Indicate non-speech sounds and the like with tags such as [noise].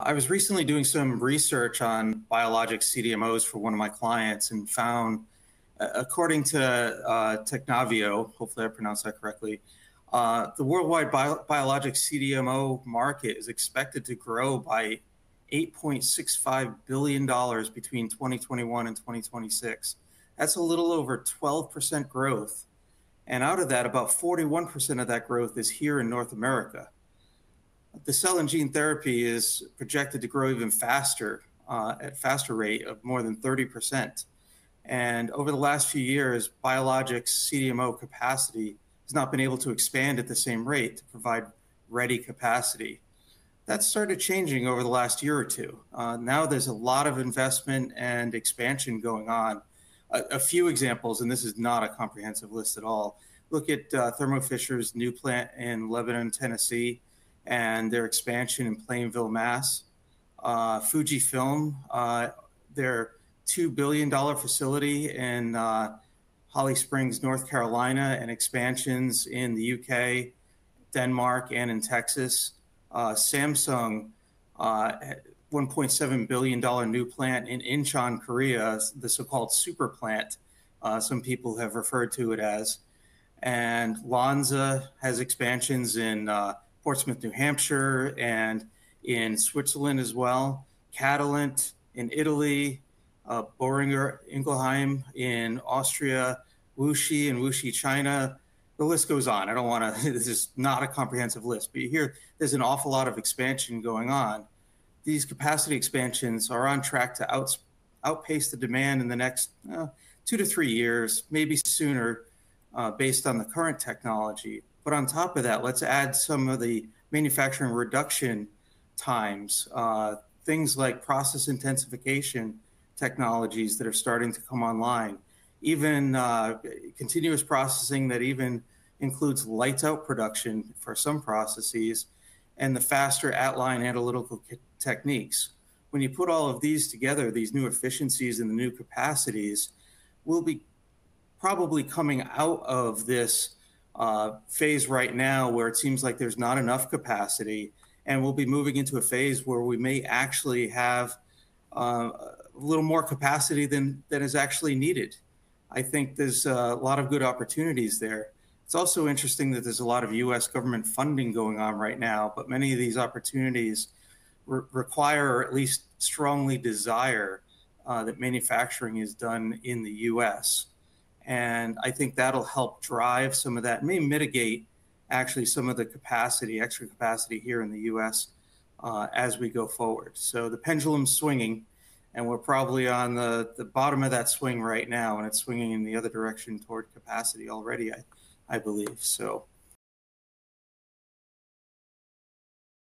I was recently doing some research on biologic CDMOs for one of my clients and found, according to uh, Technavio, hopefully I pronounced that correctly, uh, the worldwide bio- biologic CDMO market is expected to grow by $8.65 billion between 2021 and 2026. That's a little over 12% growth. And out of that, about 41% of that growth is here in North America the cell and gene therapy is projected to grow even faster uh, at faster rate of more than 30%. And over the last few years, biologics CDMO capacity has not been able to expand at the same rate to provide ready capacity. That started changing over the last year or two. Uh, now there's a lot of investment and expansion going on. A, a, few examples, and this is not a comprehensive list at all. Look at uh, Thermo Fisher's new plant in Lebanon, Tennessee and their expansion in Plainville, Mass. Uh, Fujifilm, uh, their $2 billion facility in uh, Holly Springs, North Carolina, and expansions in the UK, Denmark, and in Texas. Uh, Samsung, uh, $1.7 billion new plant in Incheon, Korea, the so called super plant, uh, some people have referred to it as. And Lonza has expansions in Portsmouth, New Hampshire, and in Switzerland as well. Catalent in Italy, uh, Boehringer Ingelheim in Austria, Wuxi in Wuxi, China. The list goes on. I don't want to, [laughs] this is not a comprehensive list, but here there's an awful lot of expansion going on. These capacity expansions are on track to out, outpace the demand in the next uh, two to three years, maybe sooner, uh, based on the current technology. But on top of that, let's add some of the manufacturing reduction times, uh, things like process intensification technologies that are starting to come online, even uh, continuous processing that even includes lights out production for some processes, and the faster at-line analytical techniques. When you put all of these together, these new efficiencies and the new capacities, we'll be probably coming out of this uh, phase right now where it seems like there's not enough capacity, and we'll be moving into a phase where we may actually have uh, a little more capacity than than is actually needed. I think there's a lot of good opportunities there. It's also interesting that there's a lot of U.S. government funding going on right now, but many of these opportunities re- require, or at least strongly desire, uh, that manufacturing is done in the U.S. And I think that'll help drive some of that, may mitigate actually some of the capacity, extra capacity here in the US uh, as we go forward. So the pendulum's swinging, and we're probably on the, the bottom of that swing right now, and it's swinging in the other direction toward capacity already, I, I believe. So